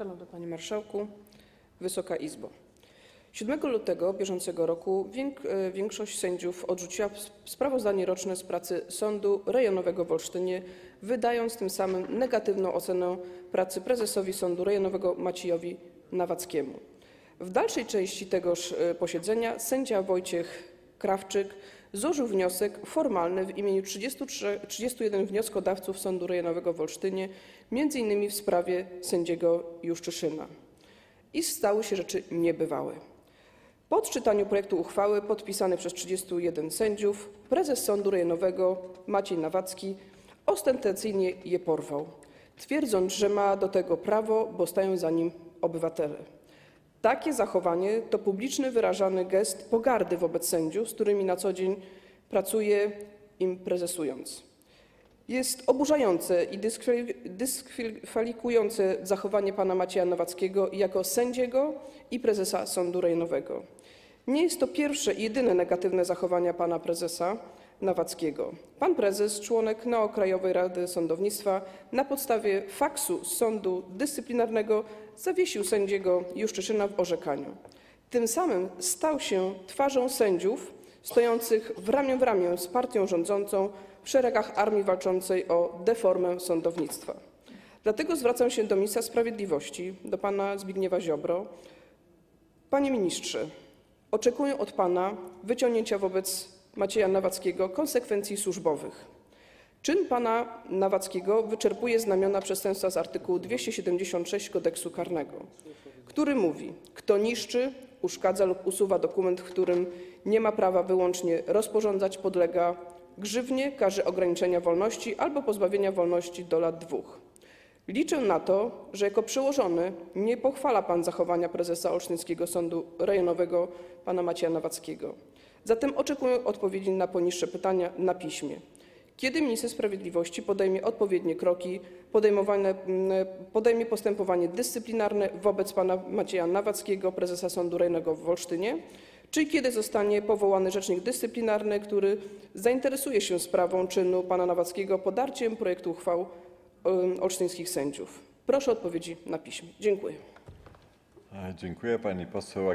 Szanowny Panie Marszałku, Wysoka Izbo. 7 lutego bieżącego roku e, większość sędziów odrzuciła sp- sprawozdanie roczne z pracy Sądu Rejonowego w Olsztynie, wydając tym samym negatywną ocenę pracy prezesowi Sądu Rejonowego Maciejowi Nawackiemu. W dalszej części tegoż e, posiedzenia sędzia Wojciech Krawczyk złożył wniosek formalny w imieniu 33, 31 wnioskodawców Sądu Rejonowego w Olsztynie, m.in. w sprawie sędziego Juszczyszyna. I stały się rzeczy niebywałe. Po odczytaniu projektu uchwały podpisanej przez 31 sędziów prezes Sądu Rejonowego Maciej Nawacki ostentacyjnie je porwał, twierdząc, że ma do tego prawo, bo stają za nim obywatele. Takie zachowanie to publiczny wyrażany gest pogardy wobec sędziów, z którymi na co dzień pracuje im prezesując. Jest oburzające i dyskwali- dyskwalifikujące zachowanie pana Macieja Nowackiego jako sędziego i prezesa Sądu Rejonowego. Nie jest to pierwsze i jedyne negatywne zachowanie pana prezesa Nawackiego. Pan prezes, członek Neokrajowej Rady Sądownictwa, na podstawie faksu z sądu dyscyplinarnego zawiesił sędziego Juszczyszyna w orzekaniu. Tym samym stał się twarzą sędziów stojących w ramię w ramię z partią rządzącą w szeregach armii walczącej o deformę sądownictwa. Dlatego zwracam się do ministra sprawiedliwości, do pana Zbigniewa Ziobro. Panie ministrze, oczekuję od pana wyciągnięcia wobec Macieja Nawackiego konsekwencji służbowych. Czyn pana Nawackiego wyczerpuje znamiona przestępstwa z artykułu 276 Kodeksu karnego, który mówi: Kto niszczy, uszkadza lub usuwa dokument, w którym nie ma prawa wyłącznie rozporządzać, podlega grzywnie, karze ograniczenia wolności albo pozbawienia wolności do lat dwóch. Liczę na to, że jako przełożony nie pochwala pan zachowania prezesa Olsztyńskiego Sądu Rejonowego pana Macieja Nawackiego. Zatem oczekuję odpowiedzi na poniższe pytania na piśmie. Kiedy minister sprawiedliwości podejmie odpowiednie kroki, mm, podejmie postępowanie dyscyplinarne wobec pana Macieja Nawackiego, prezesa Sądu Rejonowego w Olsztynie? Czy kiedy zostanie powołany rzecznik dyscyplinarny, który zainteresuje się sprawą czynu pana Nawackiego podarciem projektu uchwał olsztyńskich sędziów? Proszę o odpowiedzi na piśmie. Dziękuję. E, Dziękuję. Pani poseł